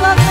love.